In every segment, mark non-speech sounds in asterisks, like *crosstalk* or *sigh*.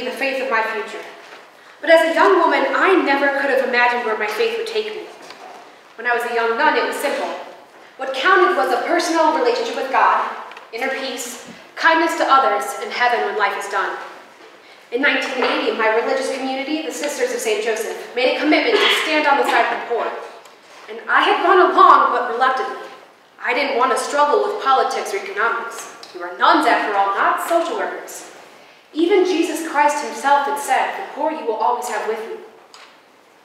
be the faith of my future. But as a young woman, I never could have imagined where my faith would take me. When I was a young nun, it was simple. What counted was a personal relationship with God, inner peace, kindness to others, and heaven when life is done. In 1980, my religious community, the Sisters of St. Joseph, made a commitment to stand on the side of the poor. And I had gone along, but reluctantly. I didn't want to struggle with politics or economics. We were nuns, after all, not social workers. Even Jesus Christ himself had said, the poor you will always have with you.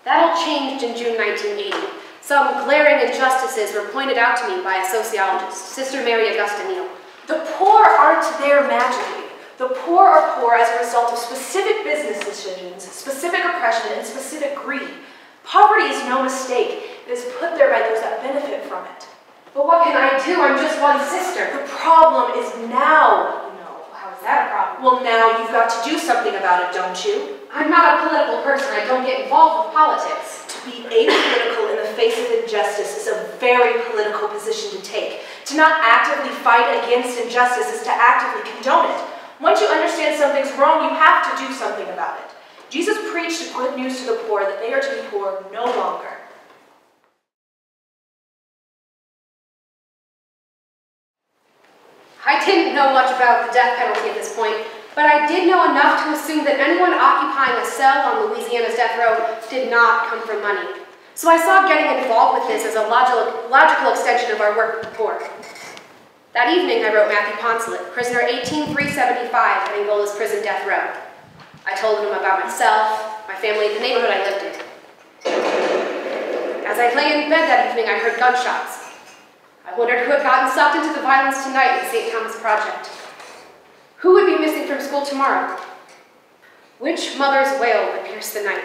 That all changed in June 1980. Some glaring injustices were pointed out to me by a sociologist, Sister Mary Augusta Neal. The poor aren't there magically. The poor are poor as a result of specific business decisions, specific oppression, and specific greed. Poverty is no mistake. It is put there by those that benefit from it. But what can I do? I'm just one sister. The problem is now, you know. How is that a problem? Well, now you've got to do something about it, don't you? I'm not a political person. I don't get involved with politics. To be apolitical in the face of injustice is a very political position to take. To not actively fight against injustice is to actively condone it. Once you understand something's wrong, you have to do something about it. Jesus preached good news to the poor that they are to be poor no longer. I didn't know much about the death penalty at this point, but I did know enough to assume that anyone occupying a cell on Louisiana's death row did not come from money. So I saw getting involved with this as a logical, logical extension of our work before. That evening, I wrote Matthew Poncelet, prisoner 18375 at Angola's prison death row. I told him about myself, my family, the neighborhood I lived in. As I lay in bed that evening, I heard gunshots. I wondered who had gotten sucked into the violence tonight in the St. Thomas Project. Who would be missing from school tomorrow? Which mother's wail would pierce the night?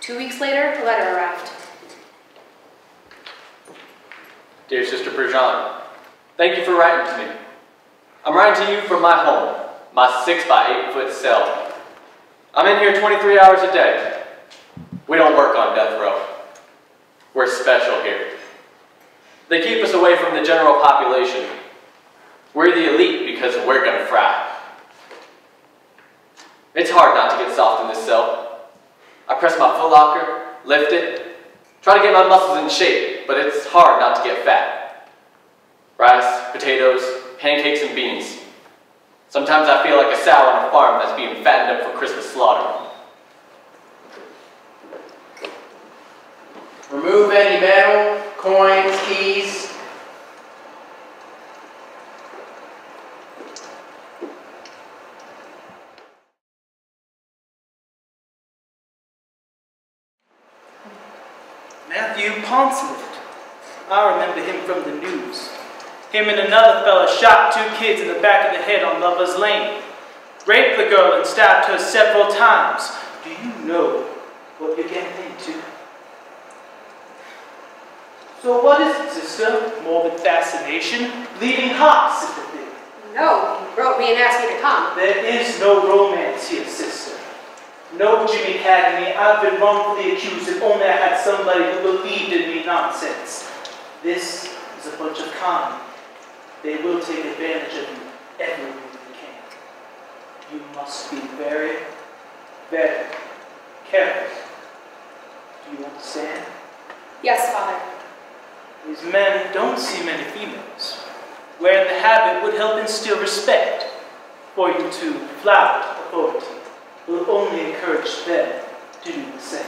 Two weeks later, a letter arrived. Dear Sister Prejean, thank you for writing to me. I'm writing to you from my home, my six by eight foot cell. I'm in here 23 hours a day. We don't work on death row. We're special here. They keep us away from the general population. We're the elite because we're gonna fry. It's hard not to get soft in this cell. I press my footlocker, lift it, try to get my muscles in shape, but it's hard not to get fat. Rice, potatoes, pancakes, and beans. Sometimes I feel like a sow on a farm that's being fattened up for Christmas slaughter. Remove any metal, coins, keys. I remember him from the news. Him and another fella shot two kids in the back of the head on Lover's Lane. Raped the girl and stabbed her several times. Do you know what you're getting into? So what is it, sister? Morbid fascination? Bleeding heart sympathy? No, he wrote me and asked me to come. There is no romance here, sister. No Jimmy Cagney, I've been wrongfully accused if only I had somebody who believed in me nonsense. This is a bunch of con. They will take advantage of you every way they can. You must be very, very careful. Do you understand? Yes, Father. These men don't see many females. Wearing the habit would help instill respect. For you to flout authority will only encourage them to do the same.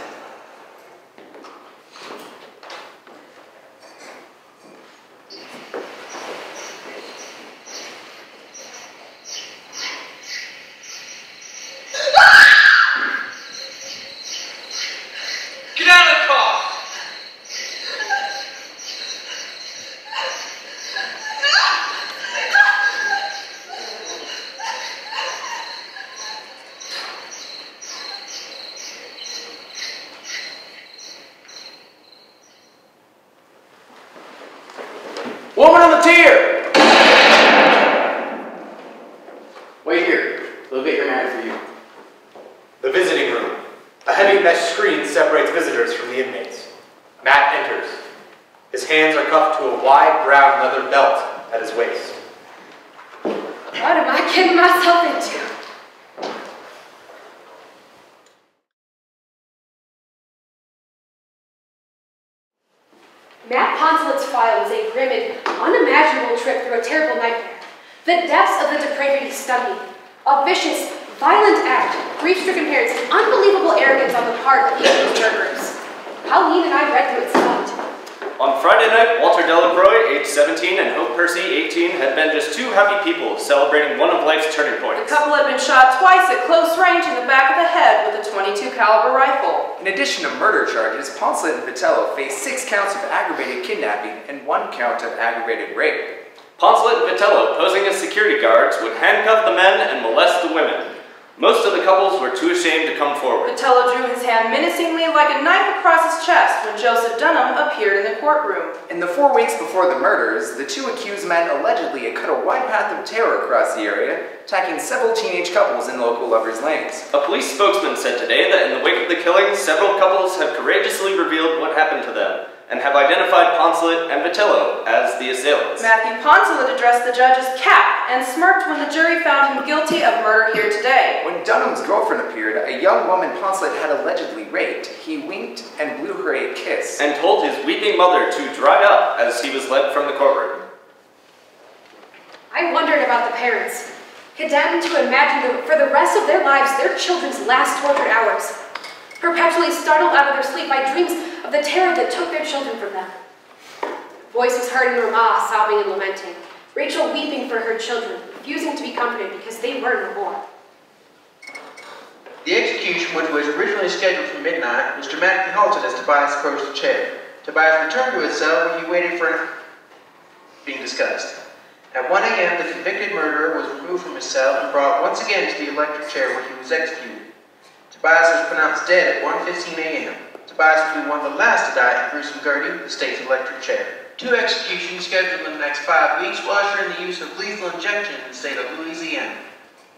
Get out of the car! Woman on the tier! Wait here. They'll get your man for you. The visiting room. A heavy mesh screen separates visitors from the inmates. Matt enters. His hands are cuffed to a wide brown leather belt at his waist. What am I getting myself into? Matt Poncelet's file was a grim and unimaginable trip through a terrible nightmare. The depths of the depravity stunned me. A vicious, violent act, grief-stricken parents, and unbelievable arrogance on the part of the accused murderers. Pauline and I read through it tonight. On Friday night, Walter Delacroix, age 17, and Hope Percy, 18, had been just two happy people celebrating one of life's turning points. The couple had been shot twice at close range in the back of the head with a 22 caliber rifle. In addition to murder charges, Poncelet and Vitello faced six counts of aggravated kidnapping and one count of aggravated rape. Poncelet and Vitello, posing as security guards, would handcuff the men and molest the women. Most of the couples were too ashamed to come forward. Vitello drew his hand menacingly like a knife across his chest when Joseph Dunham appeared in the courtroom. In the four weeks before the murders, the two accused men allegedly had cut a wide path of terror across the area, attacking several teenage couples in local lovers' lanes. A police spokesman said today that in the wake of the killings, several couples have courageously revealed what happened to them and have identified Poncelet and Vitello as the assailants. Matthew Poncelet addressed the judge as Cap and smirked when the jury found him guilty of murder here today. When Dunham's girlfriend appeared, a young woman Poncelet had allegedly raped, he winked and blew her a kiss. and told his weeping mother to dry up as he was led from the courtroom. I wondered about the parents, condemned to imagine that for the rest of their lives their children's last tortured hours, perpetually startled out of their sleep by dreams of the terror that took their children from them. Voice was heard in Ramah sobbing and lamenting, Rachel weeping for her children, refusing to be comforted because they were no more. The execution, which was originally scheduled for midnight, was dramatically halted as Tobias approached the chair. Tobias returned to his cell where he waited for being discussed. At 1 a.m., the convicted murderer was removed from his cell and brought once again to the electric chair where he was executed. Tobias was pronounced dead at 1.15 a.m. Tobias would be one of the last to die in gruesome Gertie, the state's electric chair. Two executions scheduled in the next five weeks will usher in the use of lethal injection in the state of Louisiana.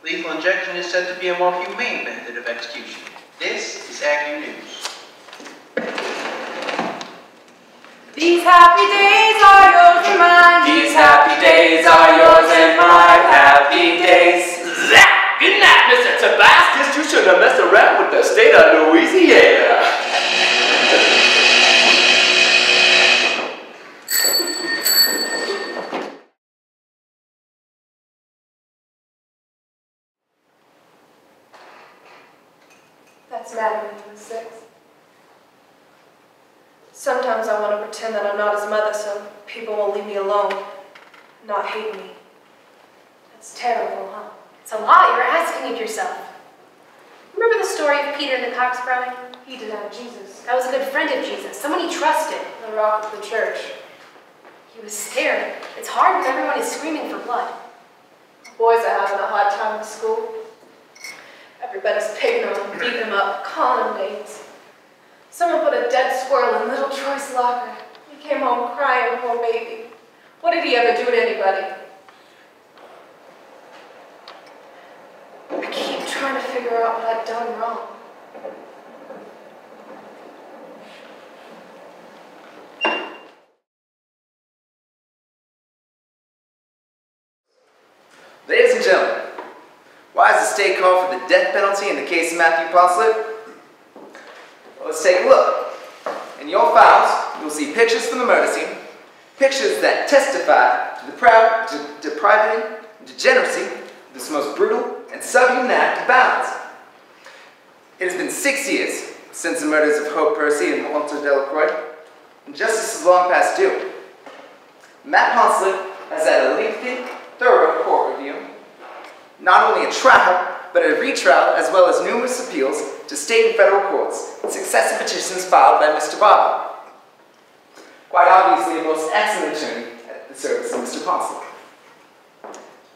Lethal injection is said to be a more humane method of execution. This is Agnew News. These happy days are yours and mine. These happy days are yours and mine, happy days. Mr. Tobias. You shouldn't have messed around with the state of Louisiana. That's Madam six. Sometimes I want to pretend that I'm not his mother so people won't leave me alone, not hate me. That's terrible, huh? It's a lot you're asking of yourself. Remember the story of Peter and the cocks crowing? He denied Jesus, That was a good friend of Jesus, someone he trusted. the rock of the church. He was scared. It's hard when everyone is screaming for blood. Boys are having a hard time in school. Everybody's picking on him, beating him up, calling him names. Someone put a dead squirrel in little Troy's locker. He came home crying, poor baby. What did he ever do to anybody? Keep trying to figure out what I've done wrong. Ladies and gentlemen, why is the state called for the death penalty in the case of Matthew Poncelet? Well, let's take a look. In your files, you'll see pictures from the murder scene, pictures that testify to the proud, de- depravity, degeneracy this most brutal and subhuman act of violence. It has been six years since the murders of Hope Percy and Walter Delacroix, and justice is long past due. Matt Poncelet has had a lengthy, thorough court review, not only a trial, but a retrial, as well as numerous appeals to state and federal courts, and successive petitions filed by Mr. Barber. Quite obviously, a most excellent attorney at the service of Mr. Poncelet.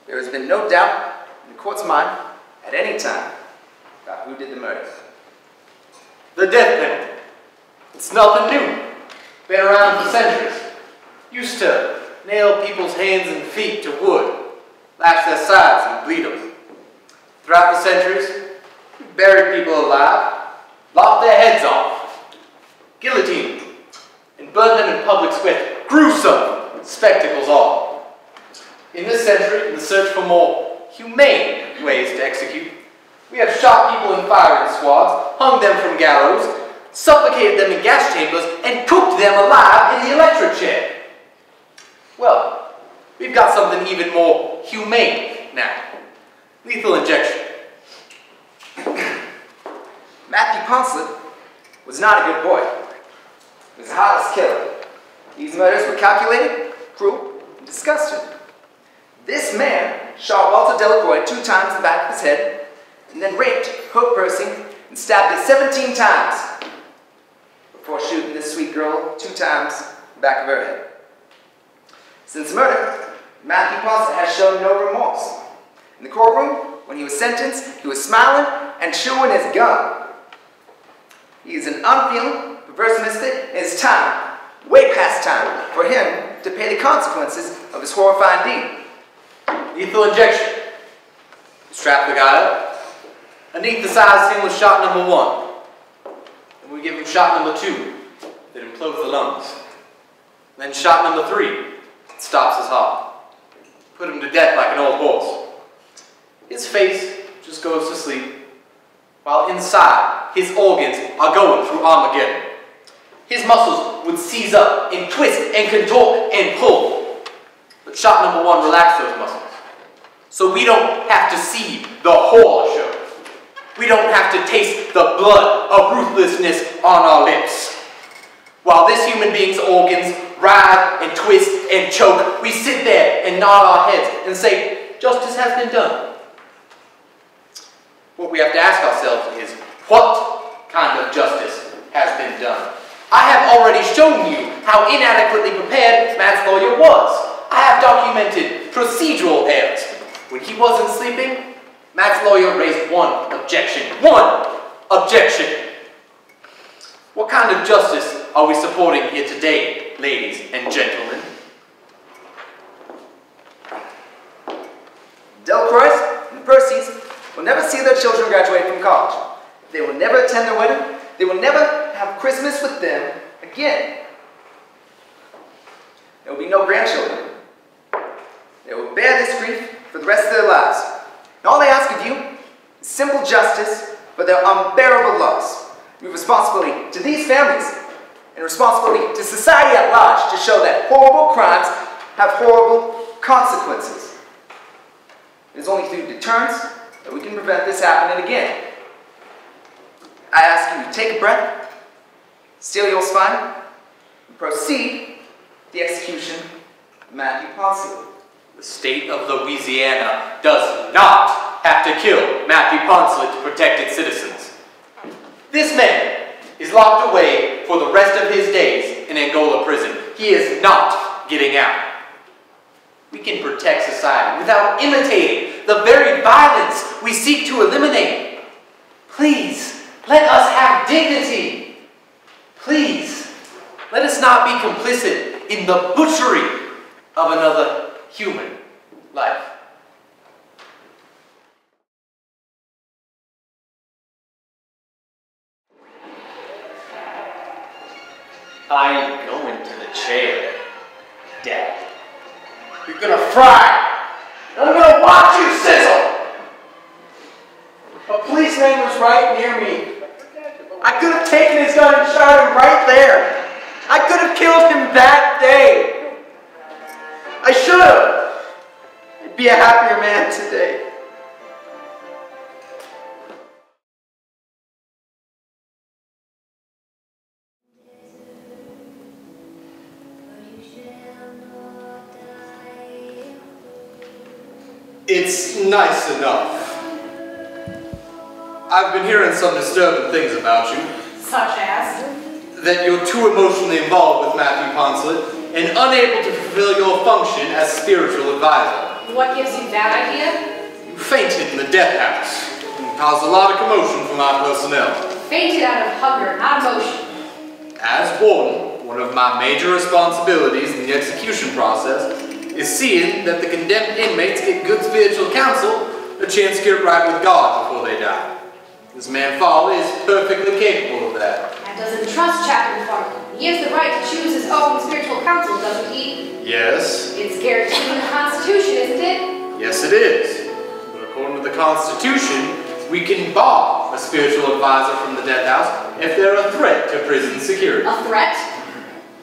There has been no doubt court's mind at any time about who did the murder. The death penalty. It's nothing new. Been around for centuries. Used to nail people's hands and feet to wood, lash their sides and bleed them. Throughout the centuries, buried people alive, lopped their heads off, guillotined and burned them in public squares. Gruesome spectacles all. In this century, in the search for more humane ways to execute, we have shot people in firing squads, hung them from gallows, suffocated them in gas chambers, and cooked them alive in the electric chair. Well, We've got something even more humane now. Lethal injection. *coughs* Matthew Poncelet was not a good boy. He was a heartless killer. These murders were calculated, cruel, and disgusting. This man shot Walter Delacroix two times in the back of his head, and then raped, Hope Percy, and stabbed her 17 times before shooting this sweet girl two times in the back of her head. Since murder, Matthew Poncelet has shown no remorse. In the courtroom, when he was sentenced, he was smiling and chewing his gum. He is an unfeeling, perverse misfit, and it's time, way past time, for him to pay the consequences of his horrifying deed. Lethal injection. Strap the guy up. Anesthetize him with shot number one. And we give him shot number two that implodes the lungs. Then shot number three stops his heart. Put him to death like an old horse. His face just goes to sleep, while inside his organs are going through Armageddon. His muscles would seize up and twist and contort and pull. But shot number one relaxed those muscles. So we don't have to see the horror show. We don't have to taste the blood of ruthlessness on our lips. While this human being's organs writhe and twist and choke, we sit there and nod our heads and say, justice has been done. What we have to ask ourselves is, what kind of justice has been done? I have already shown you how inadequately prepared Matt's lawyer was. I have documented procedural errors. When he wasn't sleeping, Matt's lawyer raised one objection. One objection. What kind of justice are we supporting here today, ladies and gentlemen? Delacroix and the Percy's will never see their children graduate from college. They will never attend their wedding. They will never have Christmas with them again. There will be no grandchildren. They will bear this grief for the rest of their lives. And all they ask of you is simple justice for their unbearable loss. You have responsibility to these families and responsibility to society at large to show that horrible crimes have horrible consequences. It is only through deterrence that we can prevent this happening again. I ask you to take a breath, steel your spine, and proceed the execution of Matthew Poncelet. The state of Louisiana does not have to kill Matthew Poncelet to protect its citizens. This man is locked away for the rest of his days in Angola prison. He is not getting out. We can protect society without imitating the very violence we seek to eliminate. Please, let us have dignity. Please, let us not be complicit in the butchery of another human life. I ain't going to the chair, Dad. You're gonna fry. I'm gonna watch you sizzle. A policeman was right near me. I could have taken his gun and shot him right there. I could have killed him that day. I should have. I'd be a happier man today. It's nice enough. I've been hearing some disturbing things about you. Such as? That you're too emotionally involved with Matthew Poncelet and unable to fulfill your function as spiritual advisor. What gives you that idea? You fainted in the death house and caused a lot of commotion for my personnel. Fainted out of hunger, not emotion. As warden, one of my major responsibilities in the execution process is seeing that the condemned inmates get good spiritual counsel, a chance to get right with God before they die. This man Fall is perfectly capable of that. And doesn't trust Chaplain Farley. He has the right to choose his own spiritual counsel, doesn't he? Yes, It's guaranteed in the Constitution, isn't it? yes it is. But according to the Constitution, we can bar a spiritual advisor from the death house if they're a threat to prison security. A threat?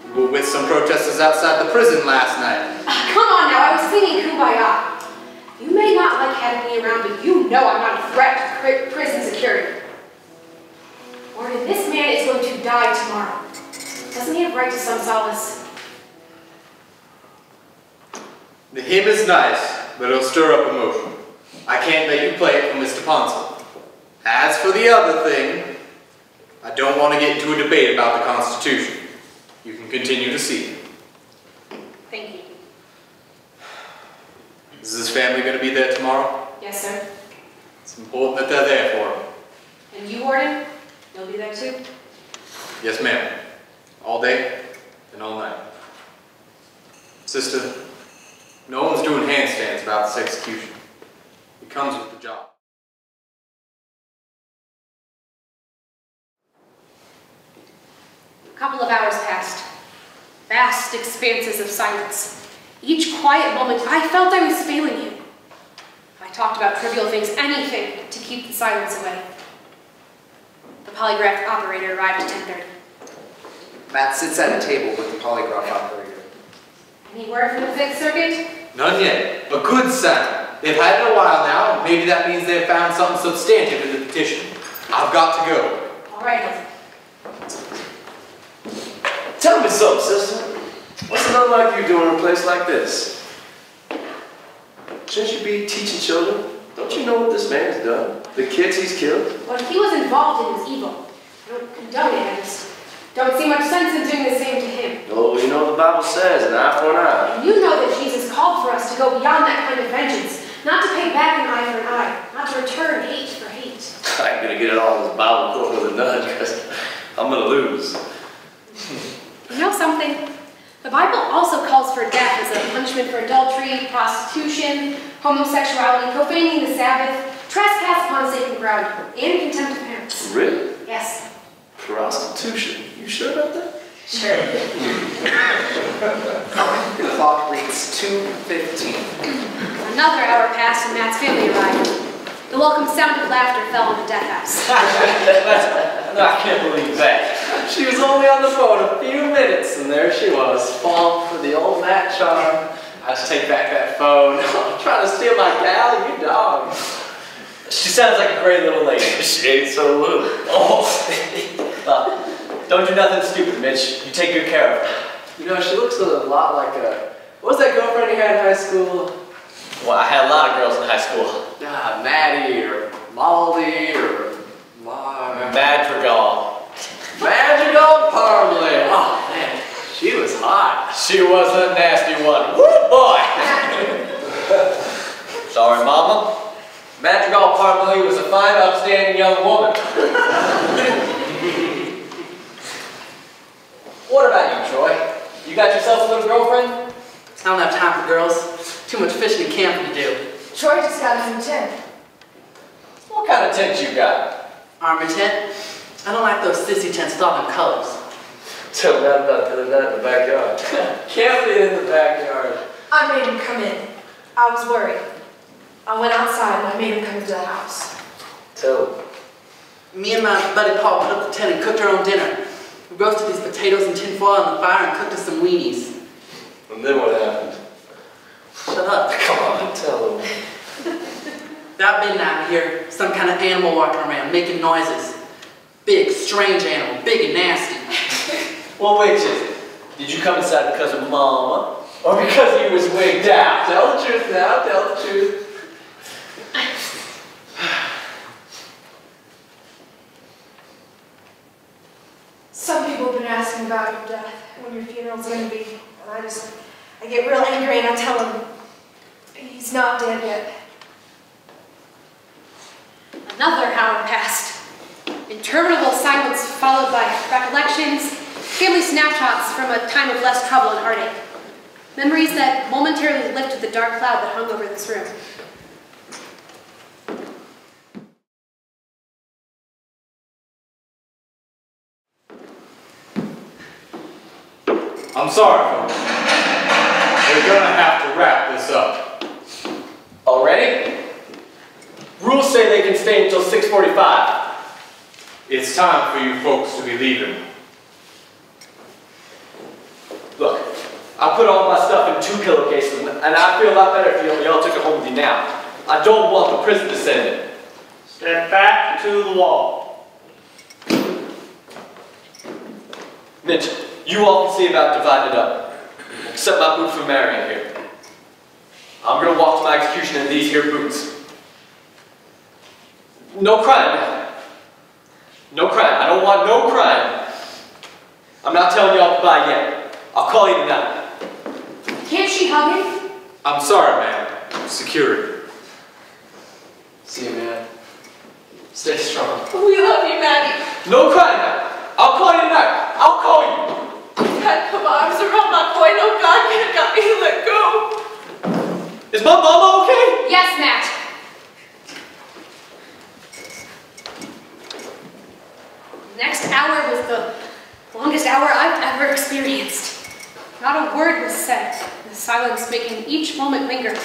You were with some protesters outside the prison last night. Ah, *laughs* Come on now, I was singing Kumbaya. You may not like having me around, but you know I'm not a threat to pri- prison security. Warden, this man is going to die tomorrow. Doesn't he have right to some solace? The hymn is nice, but it'll stir up emotion. I can't let you play it for Mr. Ponsel. As for the other thing, I don't want to get into a debate about the Constitution. You can continue to see. Thank you. Is his family going to be there tomorrow? Yes, sir. It's important that they're there for him. And you, Warden? You'll be there too? Yes, ma'am. All day and all night. Sister, no one's doing handstands about this execution. It comes with the job. A couple of hours passed. Vast expanses of silence. Each quiet moment, I felt I was failing you. I talked about trivial things, anything to keep the silence away. The polygraph operator arrived at 10.30. Matt sits at a table with the polygraph operator. Any word from the Fifth Circuit? None yet. A good sign. They've had it a while now. Maybe that means they've found something substantive in the petition. I've got to go. All right. Tell me something, sister. What's it like you doing in a place like this? Shouldn't you be teaching children? Don't you know what this man's done? The kids he's killed? What he was involved in his evil. I don't condone it, I just don't see much sense in doing the same to him. Oh, you know what the Bible says, an eye for an eye. And you know that Jesus called for us to go beyond that kind of vengeance, not to pay back an eye for an eye, not to return hate for hate. *laughs* I ain't gonna get it all in this Bible quote with a nudge, because I'm gonna lose. You know something? The Bible also calls for death as a punishment for adultery, prostitution, homosexuality, profaning the Sabbath, trespass upon sacred ground, and contempt of parents. Really? Yes, Prostitution. You sure about that? sure. *laughs* The clock reads 2.15. Another hour passed and Matt's family arrived. The welcome sound of laughter fell on the death house. *laughs* no, I can't believe that. She was only on the phone a few minutes, and there she was, falling for the old Matt charm. I just take back that phone. *laughs* I'm trying to steal my gal, you dog. She sounds like a great little lady. *laughs* she ain't so little. Oh, *laughs* well, don't do nothing stupid, Mitch. You take good care of her. You know, she looks a lot like a. What was that girlfriend you had in high school? Well, I had a lot of girls in high school. Ah, Maddie or Molly or Mar- Madrigal. Madrigal Parley. Oh man, she was hot. She was a nasty one. Woo boy. *laughs* Sorry, Mama. Madrigal Parmalee was a fine, upstanding young woman. what about you, Troy? You got yourself a little girlfriend? I don't have time for girls. Too much fishing and camping to do. Troy just got a new tent. What kind of tent you got? Army tent? I don't like those sissy tents with all them colors. Tell Matt about the other night in the backyard. *laughs* Camping in the backyard. I made him come in. I was worried. I went outside and I made him come into the house. Tell him. Me and my buddy Paul put up the tent and cooked our own dinner. We roasted these potatoes in tin foil on the fire and cooked us some weenies. And then what happened? Shut up. *laughs* Come on, tell them. About midnight, we hear some kind of animal walking around, making noises. Big, strange animal, big and nasty. *laughs* Well, which is it? Did you come inside because of Mama? Or because he was wigged out? Tell the truth now, tell the truth. Some people have been asking about your death, when your funeral's gonna be, and I just, I get real angry and I tell them, he's not dead yet. Another hour passed. Interminable silence followed by recollections, family snapshots from a time of less trouble and heartache. Memories that momentarily lifted the dark cloud that hung over this room. I'm sorry, folks. We're gonna have to wrap this up. Already? Rules say they can stay until 645. It's time for you folks to be leaving. Look, I put all my stuff in two pillowcases, and I feel a lot better if y'all- y'all took it home with you now. I don't want the prison to send it. Step back to the wall. Mitch, you all can see about dividing it up. Except my boots for Marion here. I'm gonna walk to my execution in these here boots. No crime. No crime. I don't want no crime. I'm not telling y'all goodbye yet. I'll call you tonight. Can't she hug him? I'm sorry, man. Security. See you, man. Stay strong. We love you, Maddie. No crime. I'll call you tonight. I'll call you. Dad, put my arms around my boy. No, God can't got me to let go. Is my mama okay? Yes, Matt. Next hour was the longest hour I've ever experienced. Not a word was said, the silence making each moment linger.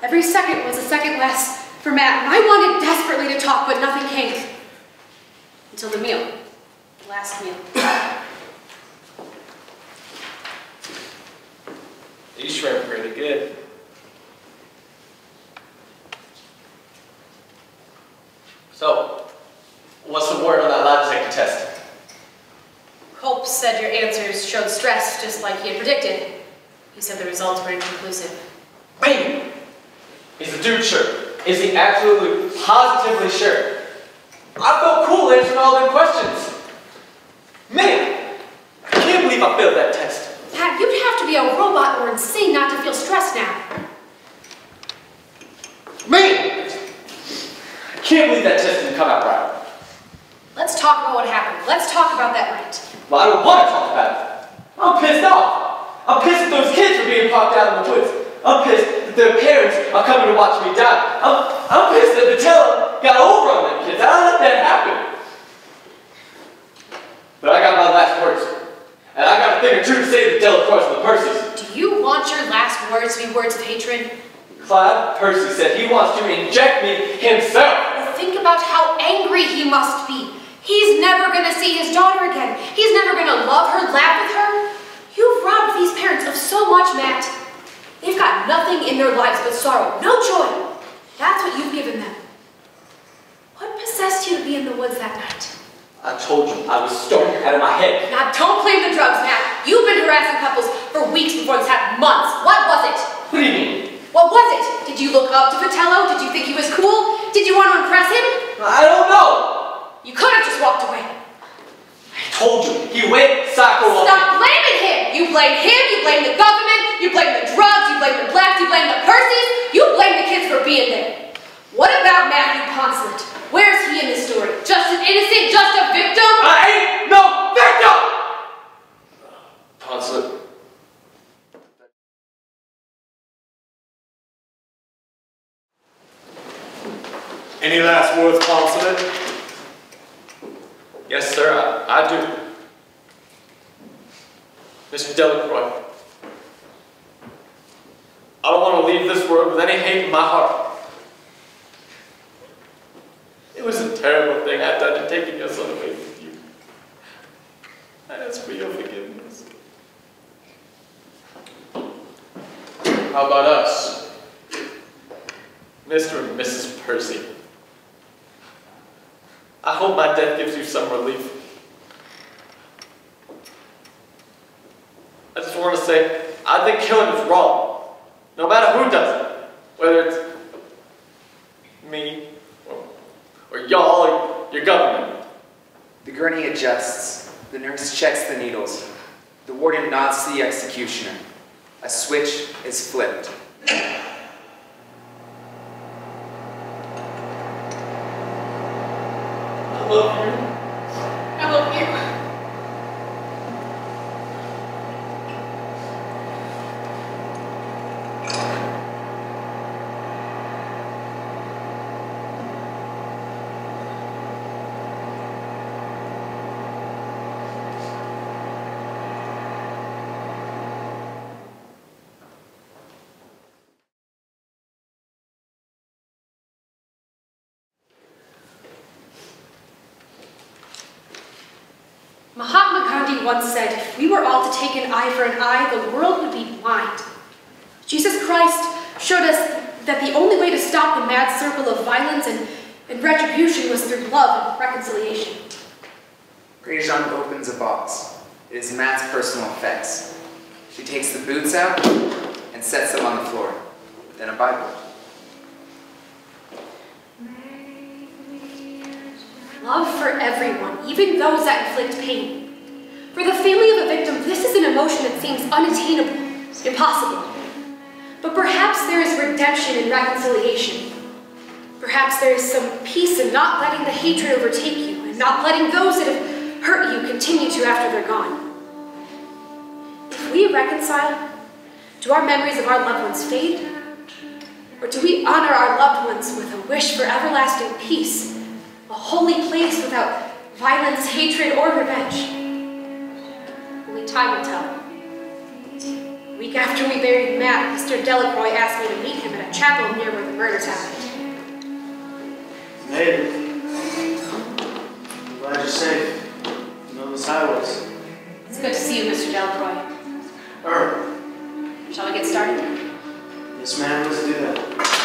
Every second was a second less for Matt, and I wanted desperately to talk, but nothing came. Until the meal. The last meal. These shrimp are really good. So, what's the word on that detector test? Hope said your answers showed stress just like he had predicted. He said the results were inconclusive. Bing! Is the dude sure? Is he absolutely, positively sure? I felt cool answering all them questions. Man, I can't believe I failed that test. Pat, you'd have to be a robot or insane not to feel stressed now. Man! I can't believe that test didn't come out right. Let's talk about what happened. Let's talk about that night. Well, I don't want to talk about it. I'm pissed off. I'm pissed at those kids for being popped out in the woods. I'm pissed that their parents are coming to watch me die. I'm, I'm pissed that Vitello got over on them kids. I don't let that happen. But I got my last words. And I got a thing or two to say to the Delacroix and the Percys. Do you want your last words to be words of hatred? Clyde Percy said he wants to inject me himself. Well, think about how angry he must be. He's never gonna see his daughter again. He's never gonna love her, laugh with her. You've robbed these parents of so much, Matt. They've got nothing in their lives but sorrow, no joy. That's what you've given them. What possessed you to be in the woods that night? I told you I was stoned out of my head. Now, don't blame the drugs, Matt. You've been harassing couples for weeks before this happened, months. What was it? What do you mean? What was it? Did you look up to Vitello? Did you think he was cool? Did you want to impress him? I don't know. You could have just walked away. I told you he went psycho on. Stop blaming him! You blame him, you blame the government, you blame the drugs, you blame the blacks, you blame the Percys, you blame the kids for being there. What about Matthew Poncelet? Where's he in this story? Just an innocent, just a victim? I ain't no victim! Poncelet. Any last words, Poncelet? Yes, sir, I, I do. Mr. Delacroix, I don't want to leave this world with any hate in my heart. It was a terrible thing I've done in taking your son away from you. I ask for your forgiveness. How about us? Mr. and Mrs. Percy, I hope my death gives you some relief. I just want to say, I think killing is wrong. No matter who does it. Whether it's me, or, y'all, your government. The gurney adjusts. The nurse checks the needles. The warden nods to the executioner. A switch is flipped. I that the only way to stop the mad circle of violence and, and retribution was through love and reconciliation. Prejean opens a box. It is Matt's personal effects. She takes the boots out and sets them on the floor. Then a Bible. Love for everyone, even those that inflict pain. For the family of a victim, this is an emotion that seems unattainable, impossible. But perhaps there is redemption in reconciliation. Perhaps there is some peace in not letting the hatred overtake you and not letting those that have hurt you continue to after they're gone. If we reconcile, do our memories of our loved ones fade? Or do we honor our loved ones with a wish for everlasting peace, a holy place without violence, hatred, or revenge? Only time will tell. A week after we buried Matt, Mr. Delacroix asked me to meet him at a chapel near where the murders happened. Made it. I'm glad you're safe. You know those highways. It's good to see you, Mr. Delacroix. Er, Shall we get started? yes ma'am, let's do that.